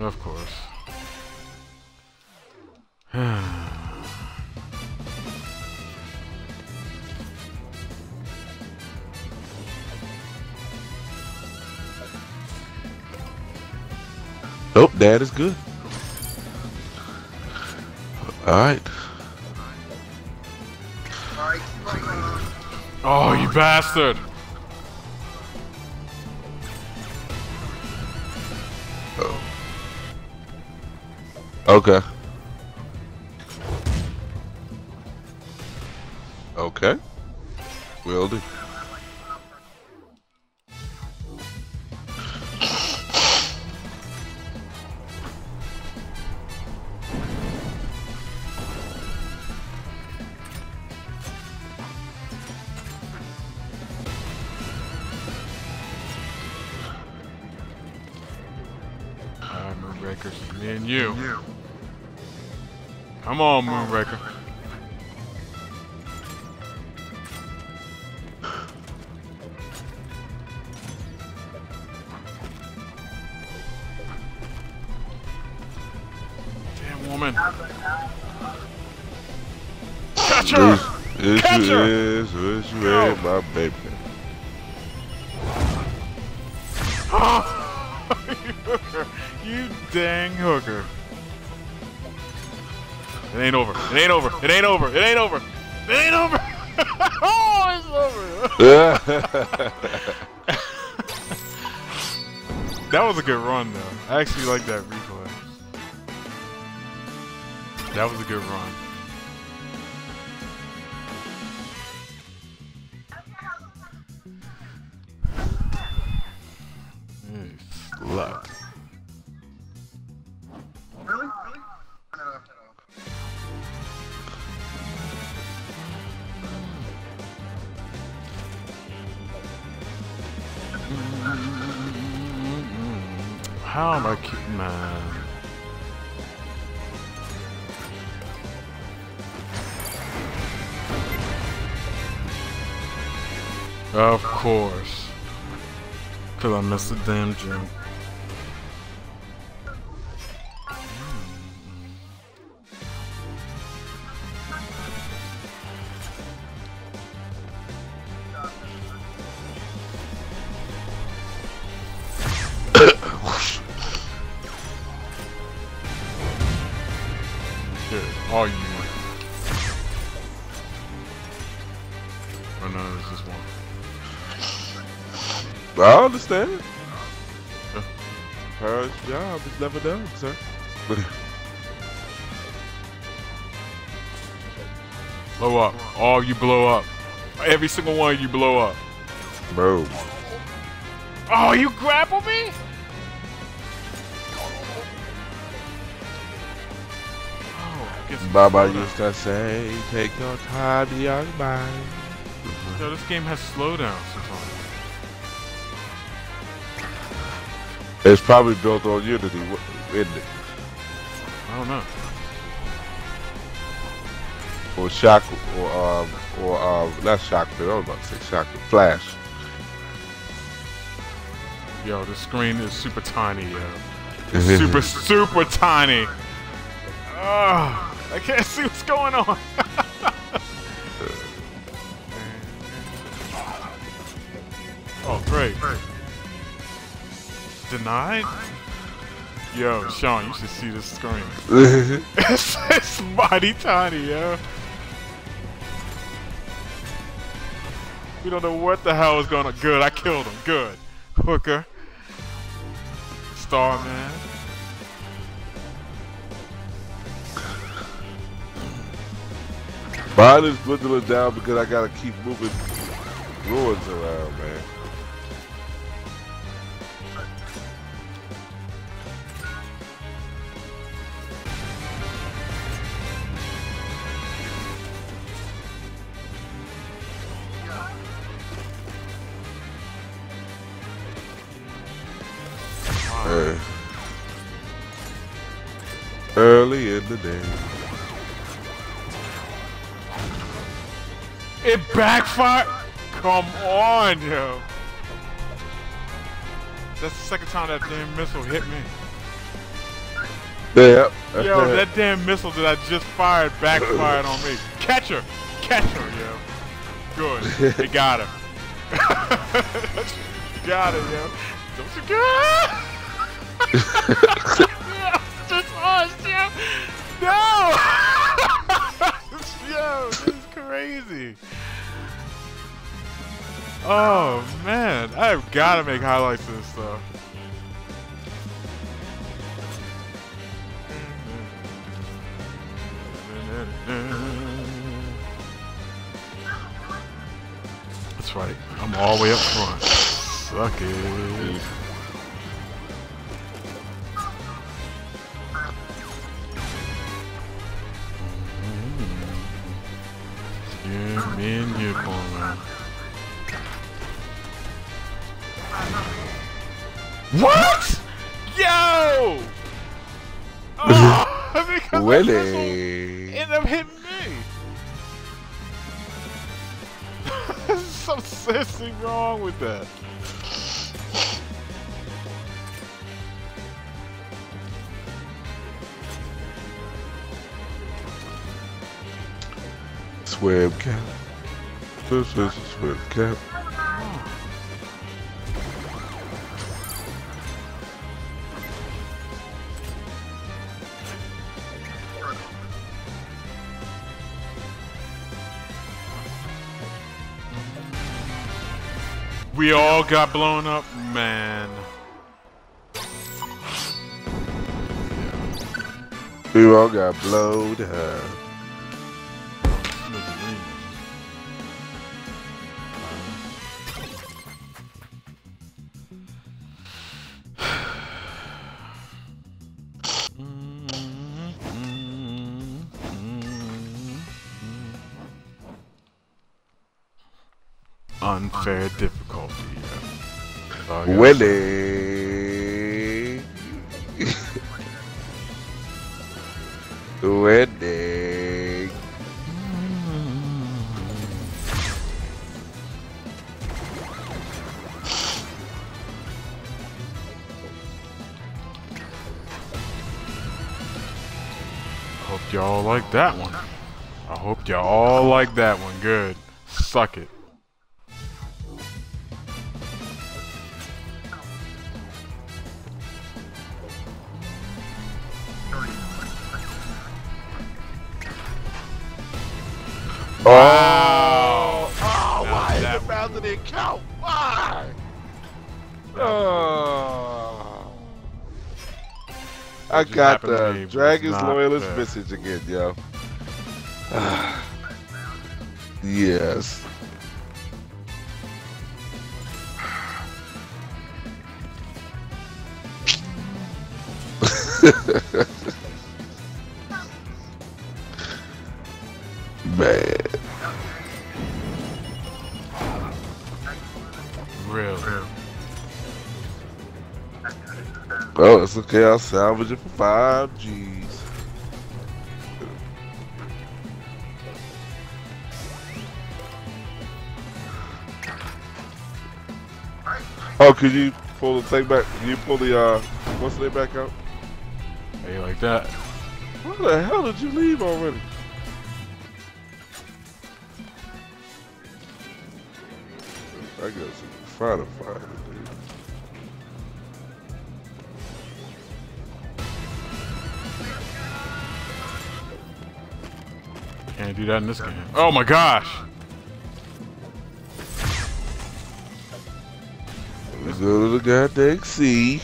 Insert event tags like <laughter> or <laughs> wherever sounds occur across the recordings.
Of course. <sighs> Nope, dad is good. Alright. Oh, you bastard! Okay. Okay. Will do. Alright, Moonbreakers. Me and you. Come on, Moonbreaker. Damn woman. Catch her! It's Catch her! is, it's you Go. is, my baby. <laughs> you dang hooker. It ain't over. It ain't over. It ain't over. It ain't over. It ain't over. <laughs> oh, it's over. <laughs> that was a good run, though. I actually like that replay. That was a good run. You How am I keep man? Of course. Cause I missed the damn jump. Here, all you. Oh no, there's just one. I understand. Yeah. Her job is never done, sir. But <laughs> Blow up. All you blow up. Every single one you blow up. bro, Oh, you grapple me? Guess Baba used to say, take your time, young man. Yo, this game has slowdown sometimes. It's probably built on Unity, isn't it? I don't know. Or Shock, or um, or um, not Shock, I was about to say Shock, Flash. Yo, the screen is super tiny, yo. It's <laughs> super, super tiny. Ugh, I can't see what's going on. <laughs> oh, great. Denied? Yo, Sean, you should see this screen. <laughs> <laughs> it's, it's mighty tiny, yo. We don't know what the hell is going on. Good, I killed him. Good. Hooker. Starman. Mine is dwindling down because I gotta keep moving ruins around, man. Early in the day. It backfired? Come on, yo. That's the second time that damn missile hit me. Yeah. Yo, that damn missile that I just fired backfired on me. <laughs> Catch her! Catch her, yo. Good. <laughs> They got her. <laughs> got her, yo. Don't you get just us, yo. No! yo, this is crazy. Oh, man. I've got to make highlights of this stuff. That's right. I'm all the way up front. Suck it. Yeah, me and you corner. What? Yo! Oh, Willie. End up hitting me. There's <laughs> some seriously wrong with that. Swim cap. This is a swim cap. We all got blown up, man. We all got blowed up. Unfair difficulty. Yeah. Yeah. Willie. Winning. Hope y'all like that one. I hope y'all all like that one. Good. Suck it. Oh, oh Now why that- the Bowser didn't count? Why? Oh. I got the Dragon's Loyalist fair. message again, yo. <sighs> yes. <laughs> Man. Really. Oh, it's okay. I'll salvage it for five G's. Oh, could you pull the thing back? Can you pull the uh, what's the name back out? How you like that? Where the hell did you leave already? I guess find it, dude. Can't do that in this game. Oh my gosh! Let's go to the goddamn sea.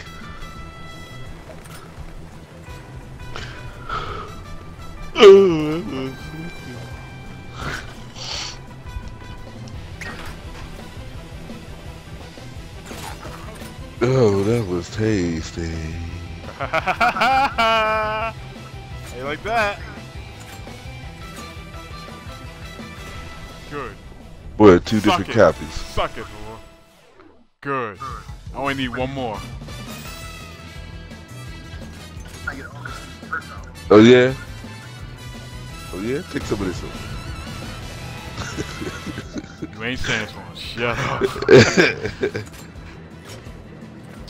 Oh, that was tasty. <laughs> How you like that? Good. Boy, two Suck different it. copies. Suck it, boy. Good. I only need one more. Oh yeah. Oh yeah. Take some of this one. You ain't saying this one. Shut up. <laughs>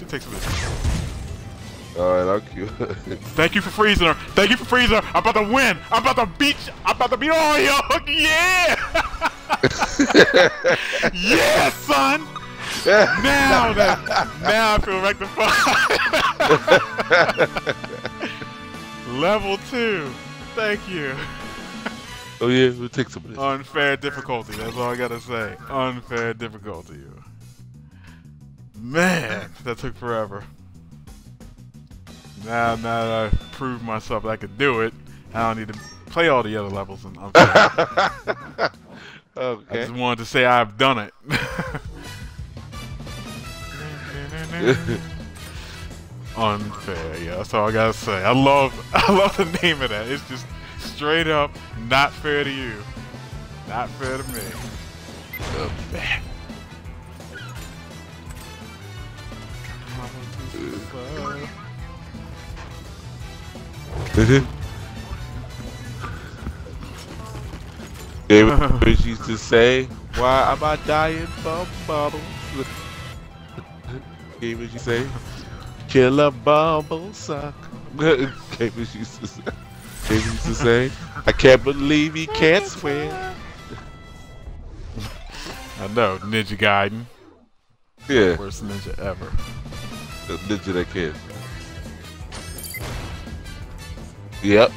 Just take some of this. Alright, I'll cue. <laughs> Thank you for freezing her. Thank you for freezing her. I'm about to win. I'm about to beat. I'm about to beat. Oh, yo, <laughs> yeah. <laughs> yeah, son. Now that now I feel rectified. Level two. Thank you. oh yeah, we'll take some of this. Unfair difficulty. That's all I gotta say. Unfair difficulty. Man, that took forever. Now, now that I've proved myself that I could do it, I don't need to play all the other levels. And <laughs> okay. I just wanted to say I've done it. <laughs> Unfair, yeah. That's all I gotta say. I love, <laughs> I love the name of that. It's just straight up not fair to you, not fair to me. Mm-hmm. David <laughs> used to say, "Why am I dying from bubbles?" <laughs> David <laughs> used to say, "Killer bubble suck." David used to say, David used to say, "I can't believe he can't swim." I know, Ninja Gaiden. Yeah, Worst ninja ever. The ninja that can. Yep.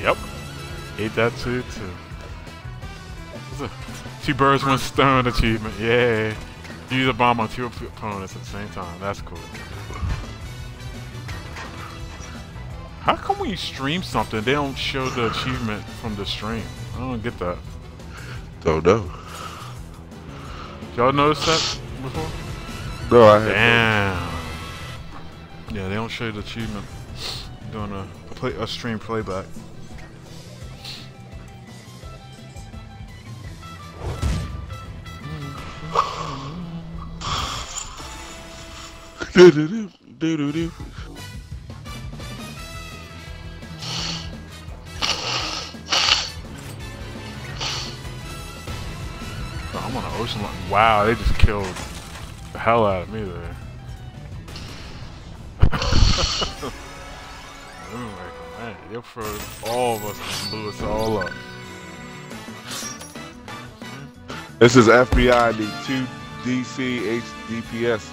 Yep. Ate that too, too. <laughs> Two birds, one stone achievement. Yay. Use a bomb on two opponents at the same time. That's cool. How come when you stream something, they don't show the achievement from the stream? I don't get that. Don't know. Y'all notice that before? No, I Damn. Yeah, they don't show you the achievement doing a, play, a stream playback. <laughs> I'm on an ocean line. Wow, they just killed the hell out of me there. Man, they'll froze all of us and blew us all up. This is FBI need two DC HDPS.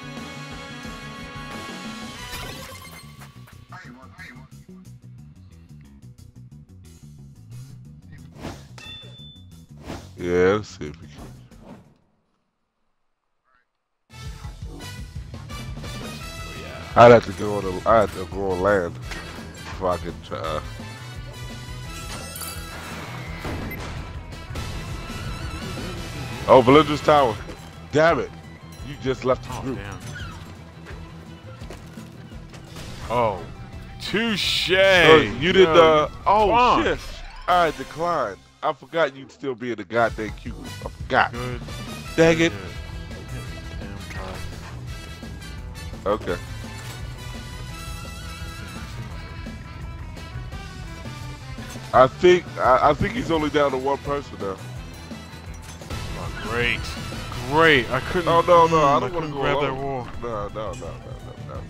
Yeah, let's see if we can. Oh, I'd have to go on. The, I have to go on land can try. uh, Oh, Valindra's Tower. Damn it. You just left the Oh, group. damn. Oh. Touche! Oh, you did the. Oh, fun. shit. I declined. I forgot you'd still be in the goddamn queue. I forgot. Good. Dang it. Good. Okay. I think I, I think he's only down to one person now. Oh, great. Great. I couldn't. Oh no no, I mm, don't want to go grab that alone. wall. No no no no no no.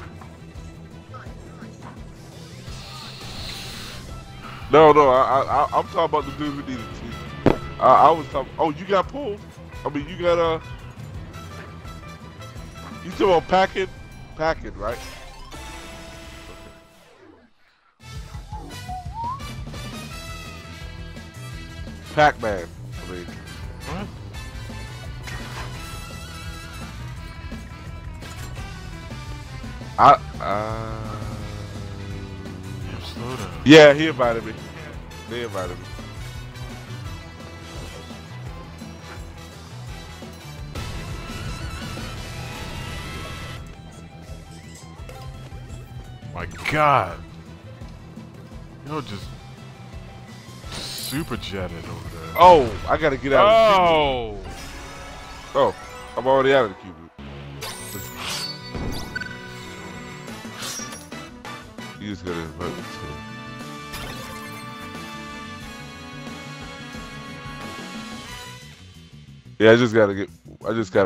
No no, I I I'm talking about the dude who needed to. I, I was talking. Oh, you got pulled. I mean, you got uh. You talking about packing, packing, right? Pac-Man. I mean? I. Uh, Damn, slow down. yeah, he invited me. They invited me. My God. Yo, just super jetted over there. Oh, I gotta get out. Of Oh. the queue. Oh, I'm already out of the cube. You just gotta invite me to. Yeah, I just gotta get. I just gotta.